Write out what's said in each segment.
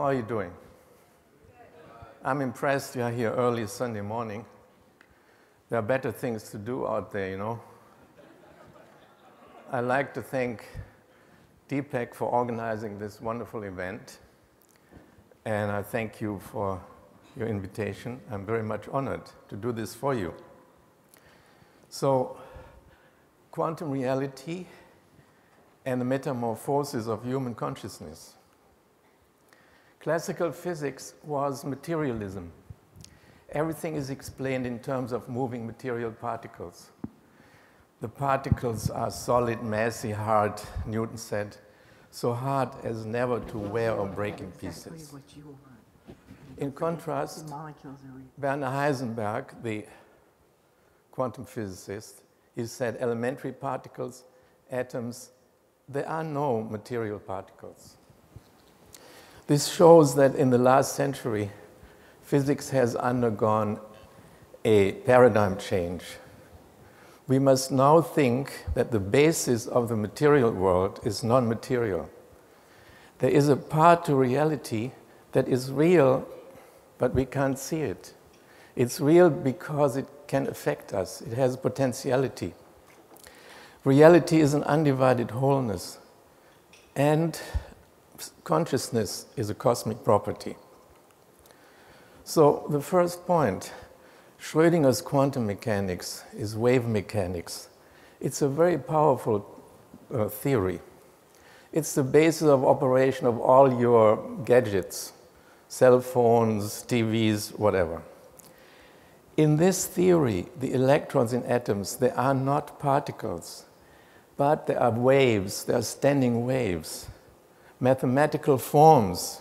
are you doing? I'm impressed you are here early Sunday morning. There are better things to do out there, you know. I'd like to thank Deepak for organizing this wonderful event. And I thank you for your invitation. I'm very much honored to do this for you. So, quantum reality and the metamorphosis of human consciousness. Classical physics was materialism. Everything is explained in terms of moving material particles. The particles are solid, massy, hard, Newton said, so hard as never to wear or break in pieces. In contrast, Werner Heisenberg, the quantum physicist, he said elementary particles, atoms, there are no material particles. This shows that in the last century, physics has undergone a paradigm change. We must now think that the basis of the material world is non material. There is a part to reality that is real, but we can't see it. It's real because it can affect us, it has potentiality. Reality is an undivided wholeness, and consciousness is a cosmic property. So, the first point Schrödinger's quantum mechanics is wave mechanics. It's a very powerful uh, theory. It's the basis of operation of all your gadgets, cell phones, TVs, whatever. In this theory, the electrons in atoms, they are not particles but they are waves, they are standing waves, mathematical forms.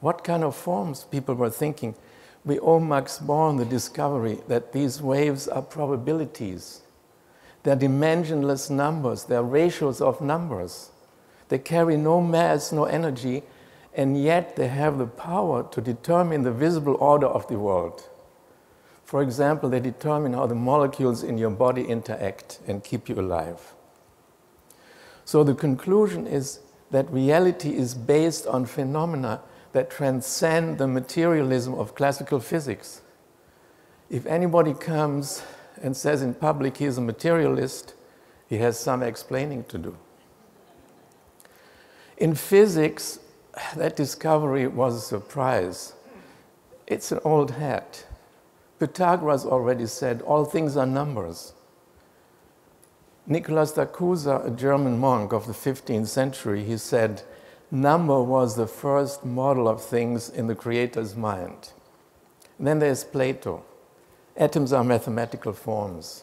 What kind of forms people were thinking? We owe Max Born the discovery that these waves are probabilities. They're dimensionless numbers, they're ratios of numbers. They carry no mass, no energy, and yet they have the power to determine the visible order of the world. For example, they determine how the molecules in your body interact and keep you alive. So the conclusion is that reality is based on phenomena that transcend the materialism of classical physics. If anybody comes and says in public he is a materialist, he has some explaining to do. In physics, that discovery was a surprise. It's an old hat. Pythagoras already said all things are numbers. Nicholas da Cusa, a German monk of the 15th century, he said, Number was the first model of things in the Creator's mind. And then there's Plato. Atoms are mathematical forms.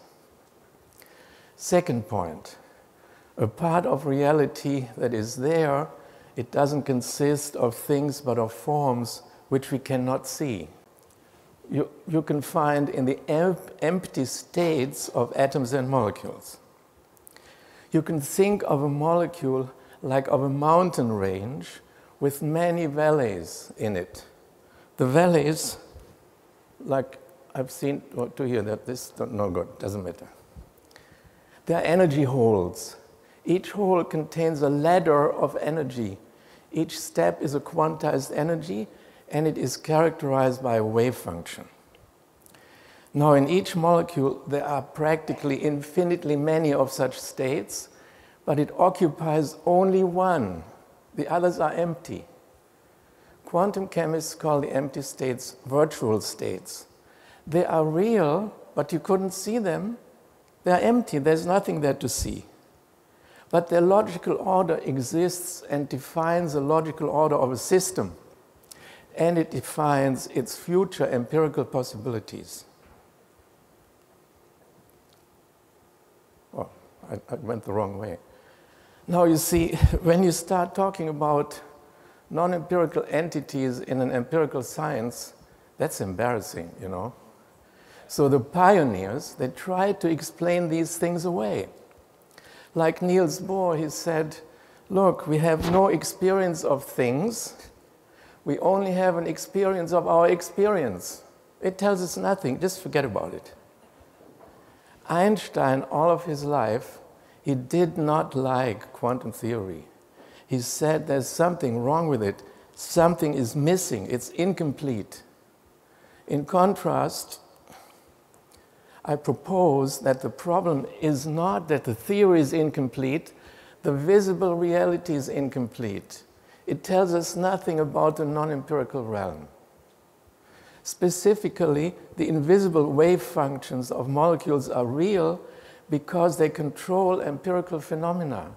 Second point a part of reality that is there, it doesn't consist of things but of forms which we cannot see you, you can find in the empty states of atoms and molecules. You can think of a molecule like of a mountain range with many valleys in it. The valleys, like I've seen or to hear that this no good, doesn't matter. They are energy holes. Each hole contains a ladder of energy. Each step is a quantized energy, and it is characterized by a wave function. Now, in each molecule, there are practically infinitely many of such states, but it occupies only one. The others are empty. Quantum chemists call the empty states virtual states. They are real, but you couldn't see them. They are empty, there's nothing there to see. But their logical order exists and defines the logical order of a system and it defines its future empirical possibilities. Oh, I, I, went the wrong way. Now, you see, when you start talking about non empirical entities in an empirical science, that's embarrassing, you know. So the pioneers, they tried to explain these things away. Like Niels Bohr, he said, Look, we have no experience of things we only have an experience of our experience. It tells us nothing, just forget about it. Einstein, all of his life, he did not like quantum theory. he said there's something wrong with it. Something is missing, it's incomplete. In contrast, I propose that the problem is not that the theory is incomplete, the visible reality is incomplete. It tells us nothing about the non empirical realm. Specifically, the invisible wave functions of molecules are real because they control empirical phenomena.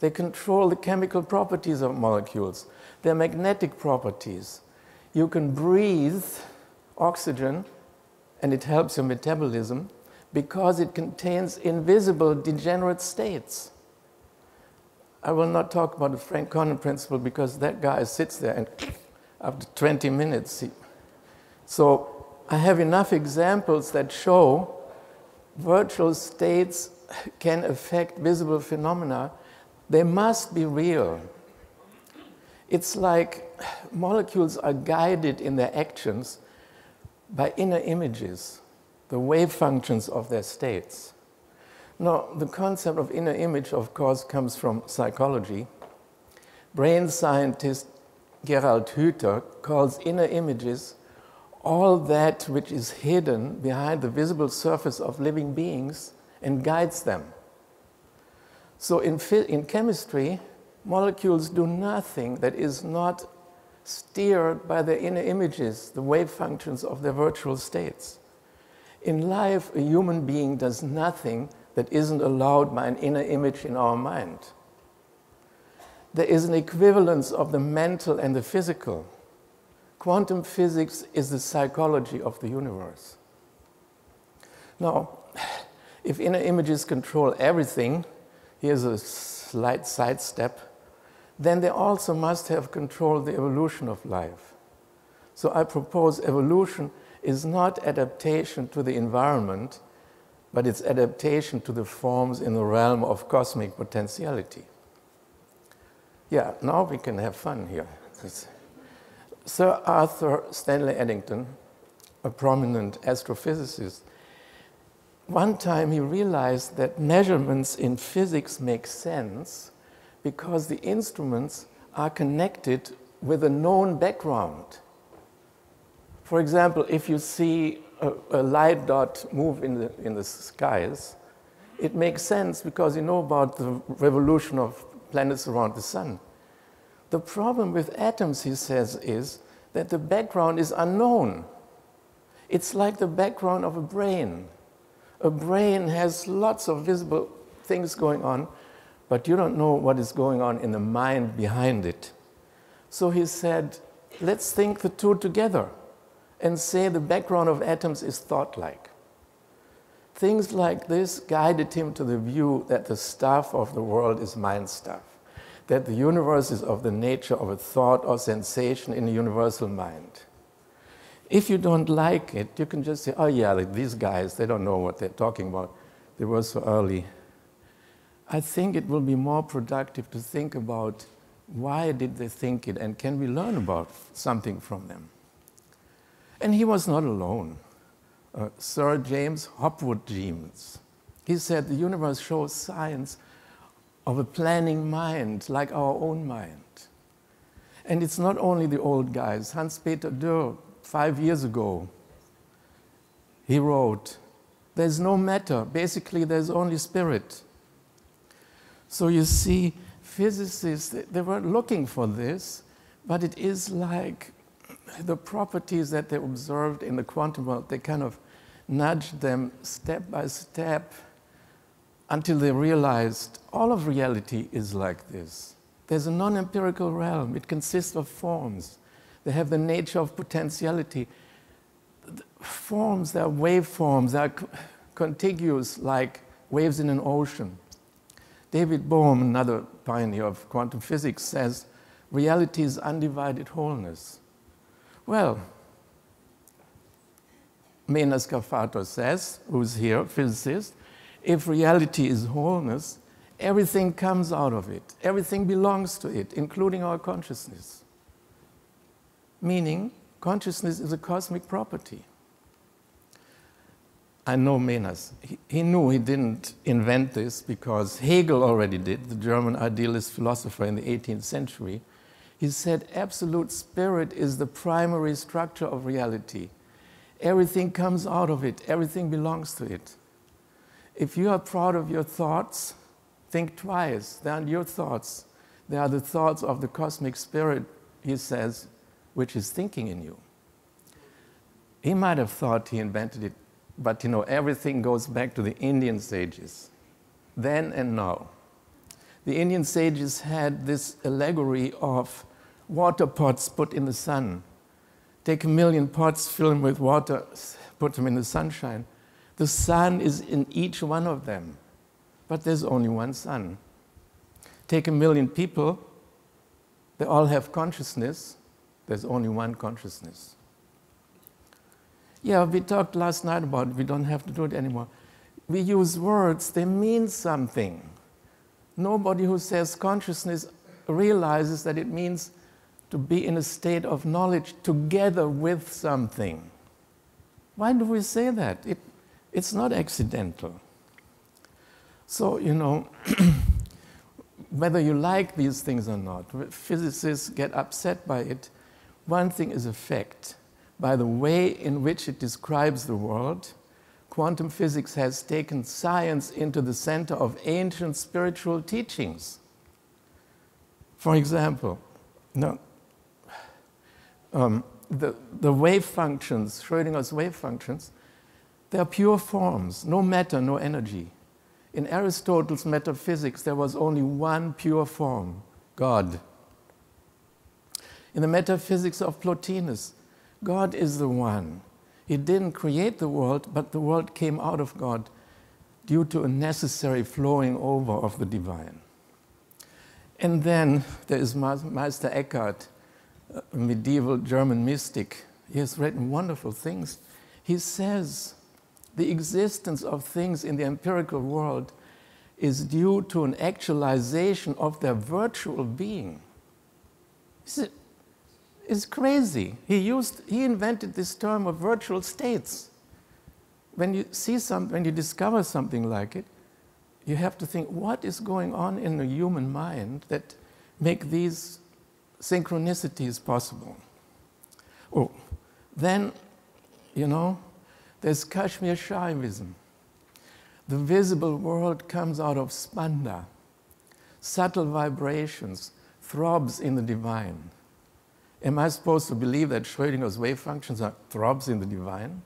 They control the chemical properties of molecules, their magnetic properties. You can breathe oxygen and it helps your metabolism because it contains invisible degenerate states. I will not talk about the Franck-Condon principle because that guy sits there and after 20 minutes. He, so I have enough examples that show virtual states can affect visible phenomena. They must be real. It's like molecules are guided in their actions by inner images, the wave functions of their states. Now, the concept of inner image, of course, comes from psychology. Brain scientist Gerald Hüther calls inner images all that which is hidden behind the visible surface of living beings and guides them. So, in, in chemistry, molecules do nothing that is not steered by their inner images, the wave functions of their virtual states. In life, a human being does nothing that isn't allowed by an inner image in our mind. There is an equivalence of the mental and the physical. Quantum physics is the psychology of the universe. Now, if inner images control everything, here's a slight sidestep then they also must have controlled the evolution of life. So I propose evolution is not adaptation to the environment, but it's adaptation to the forms in the realm of cosmic potentiality. Yeah, now we can have fun here. Sir Arthur Stanley Eddington, a prominent astrophysicist, one time he realized that measurements in physics make sense because the instruments are connected with a known background. For example, if you see a, a, light dot move in the, in the skies, it makes sense because you know about the revolution of planets around the sun. The problem with atoms, he says, is that the background is unknown. It's like the background of a brain. A brain has lots of visible things going on, but you don't know what is going on in the mind behind it. So he said, let's think the two together and say the background of atoms is thought like. Things like this guided him to the view that the stuff of the world is mind stuff, that the universe is of the nature of a thought or sensation in a universal mind. If you don't like it, you can just say, oh, yeah, these guys, they don't know what they're talking about. They were so early I think it will be more productive to think about why did they think it and can we learn about something from them. And he was not alone. Uh, Sir James Hopwood Jeans, he said the universe shows signs of a planning mind like our own mind. And it's not only the old guys. Hans-Peter Dürr, five years ago, he wrote, there's no matter, basically there's only spirit. So you see, physicists, they were looking for this, but it is like the properties that they observed in the quantum world, they kind of nudged them step by step until they realized all of reality is like this. There's a non empirical realm, it consists of forms. They have the nature of potentiality. Forms, they are waveforms, they are contiguous like waves in an ocean. David Bohm, another pioneer of quantum physics, says reality is undivided wholeness. Well, Menas Kafatos says, who's here, physicist, if reality is wholeness, everything comes out of it. Everything belongs to it, including our consciousness. Meaning, consciousness is a cosmic property. I know Menas. He, he, knew he didn't invent this because Hegel already did, the German idealist philosopher in the 18th century. He said absolute spirit is the primary structure of reality. Everything comes out of it, everything belongs to it. If you are proud of your thoughts, think twice. They aren't your thoughts, they are the thoughts of the cosmic spirit, he says, which is thinking in you. He might have thought he invented it, but you know, everything goes back to the Indian sages, then and now. The Indian sages had this allegory of water pots put in the sun. Take a million pots, fill them with water, put them in the sunshine. The sun is in each one of them, but there's only one sun. Take a million people, they all have consciousness, there's only one consciousness. Yeah, we talked last night about it. we don't have to do it anymore. We use words, they mean something. Nobody who says consciousness realizes that it means to be in a state of knowledge together with something. Why do we say that? It, it's not accidental. So, you know, whether you like these things or not, physicists get upset by it. One thing is a fact. By the way in which it describes the world, quantum physics has taken science into the center of ancient spiritual teachings. For example, no, um, the, the wave functions, Schrödinger's wave functions, they are pure forms, no matter, no energy. In Aristotle's metaphysics, there was only one pure form God. In the metaphysics of Plotinus, God is the one. He didn't create the world, but the world came out of God due to a necessary flowing over of the divine. And then there is Meister Eckhart, a medieval German mystic. He has written wonderful things. He says the existence of things in the empirical world is due to an actualization of their virtual being. It's crazy. He, used, he invented this term of virtual states. When you see something, when you discover something like it, you have to think, what is going on in the human mind that make these synchronicities possible? Oh, then, you know, there's Kashmir Shaivism. The visible world comes out of spanda, subtle vibrations, throbs in the divine. Am I supposed to believe that Schrödinger's wave functions are throbs in the divine?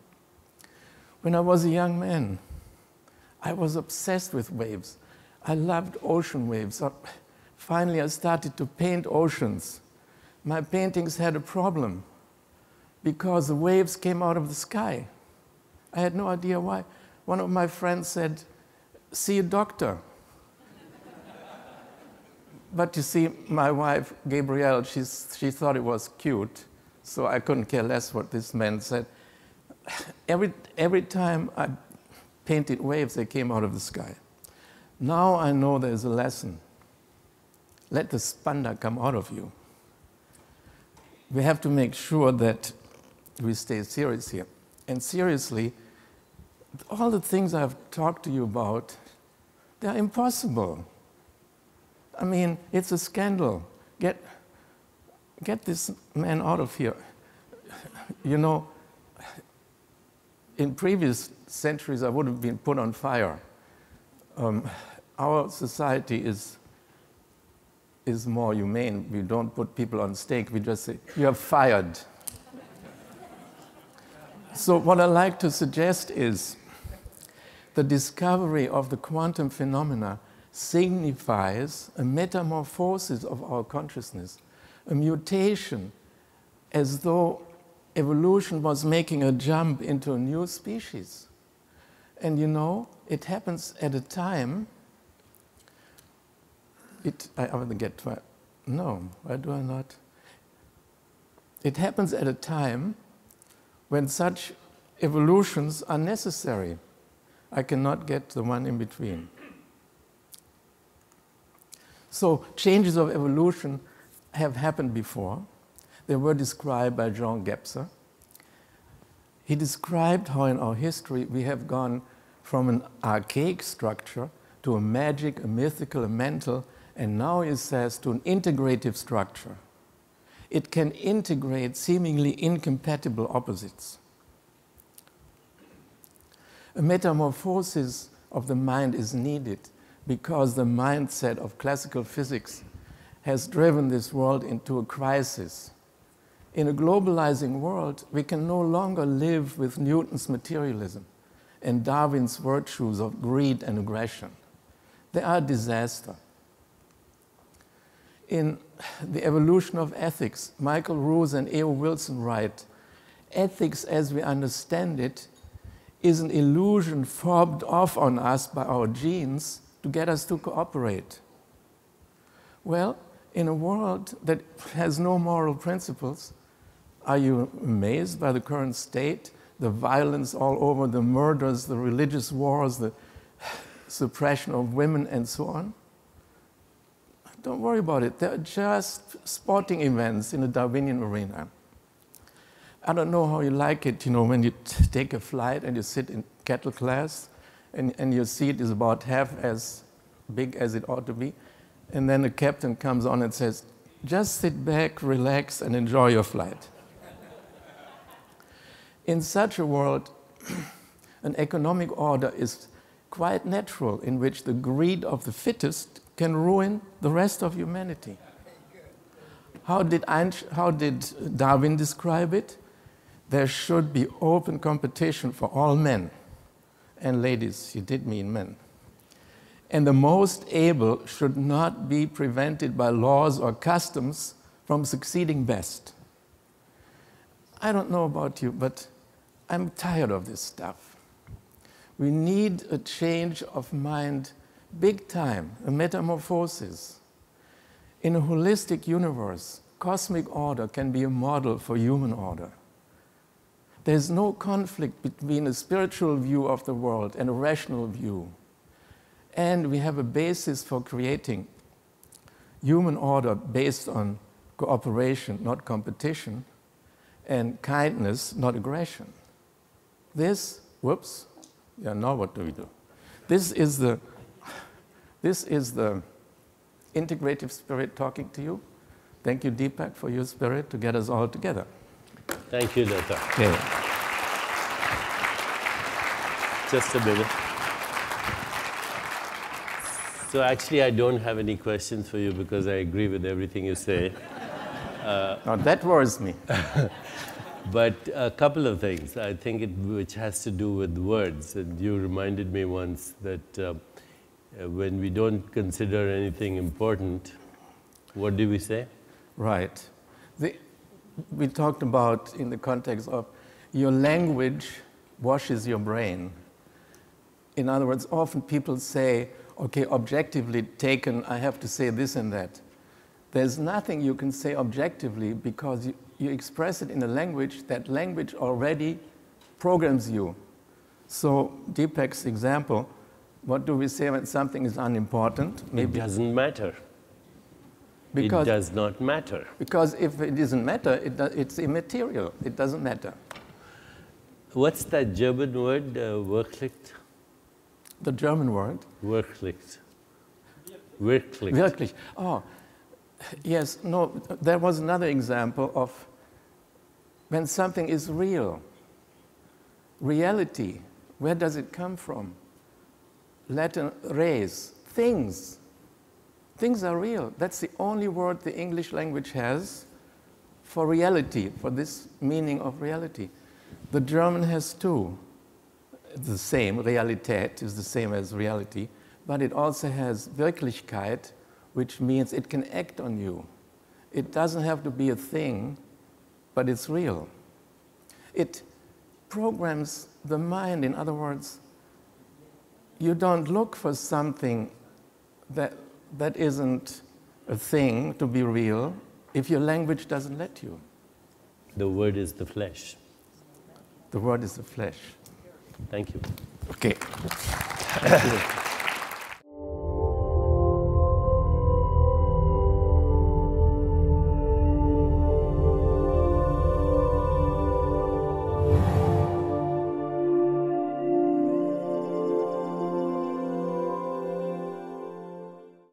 When I was a young man, I was obsessed with waves. I loved ocean waves. Uh, finally, I started to paint oceans. My paintings had a problem because the waves came out of the sky. I had no idea why. One of my friends said, See a doctor. but you see, my wife, Gabrielle, she's, she thought it was cute, so I couldn't care less what this man said. Every, every time I painted waves, they came out of the sky. Now I know there's a lesson. Let the spanda come out of you. We have to make sure that we stay serious here. And seriously, all the things I've talked to you about, they're impossible. I mean, it's a scandal. Get, get this man out of here. You know, in previous centuries, I would have been put on fire. Um, our society is, is more humane. We don't put people on stake, we just say, You're fired. So, what I like to suggest is the discovery of the quantum phenomena signifies a metamorphosis of our consciousness, a mutation, as though evolution was making a jump into a new species. And you know, it happens at a time. It, I, I get to. No, why do I not? It happens at a time when such evolutions are necessary. I cannot get the one in between. So, changes of evolution have happened before. They were described by Jean Gebser. He described how in our history we have gone from an archaic structure to a magic, a mythical, a mental, and now he says to an integrative structure. It can integrate seemingly incompatible opposites. A metamorphosis of the mind is needed because the mindset of classical physics has driven this world into a crisis. In a globalizing world, we can no longer live with Newton's materialism and Darwin's virtues of greed and aggression. They are a disaster. In The Evolution of Ethics, Michael Ruse and E.O. Wilson write Ethics as we understand it is an illusion fobbed off on us by our genes to get us to cooperate. Well, in a world that has no moral principles, are you amazed by the current state, the violence all over, the murders, the religious wars, the suppression of women, and so on? Don't worry about it. They're just sporting events in the Darwinian arena. I don't know how you like it, you know, when you take a flight and you sit in cattle class and, and your seat is about half as big as it ought to be. And then the captain comes on and says, just sit back, relax, and enjoy your flight. in such a world, an economic order is quite natural in which the greed of the fittest can ruin the rest of humanity. How did, Einstein, how did Darwin describe it? there should be open competition for all men and ladies, he did mean men. And the most able should not be prevented by laws or customs from succeeding best. I don't know about you, but I'm tired of this stuff. We need a change of mind big time, a metamorphosis. In a holistic universe, cosmic order can be a model for human order. There's no conflict between a spiritual view of the world and a rational view. And we have a basis for creating human order based on cooperation, not competition, and kindness, not aggression. This, whoops, yeah, now what do we do? This is the, this is the integrative spirit talking to you. Thank you, Deepak, for your spirit to get us all together. Thank you, Lothar. Okay. Just a minute. So actually, I don't have any questions for you because I agree with everything you say. Uh, now that worries me. but a couple of things, I think, it, which has to do with words. And you reminded me once that uh, Uh, when we don't consider anything important, what do we say? Right. The, we talked about in the context of your language washes your brain. In other words, often people say, okay, objectively taken, I have to say this and that. There's nothing you can say objectively because you, you express it in a language that language already programs you. So, Deepak's example, what do we say when something is unimportant? Maybe it doesn't matter. Because, it does not matter. Because if it doesn't matter, it do, it's immaterial. It doesn't matter. What's that German word, uh, Wirklicht? The German word? Wirklicht. Wirklich. Wirklich. Oh, yes, no, there was another example of when something is real. Reality, where does it come from? Latin res, things. Things are real. That's the only word the English language has for reality, for this meaning of reality. The German has two. It's The same, Realität is the same as reality, but it also has Wirklichkeit, which means it can act on you. It doesn't have to be a thing, but it's real. It programs the mind, in other words, you don't look for something that that isn't a thing to be real if your language doesn't let you. The word is the flesh. The word is the flesh. Thank you. Okay. Thank you.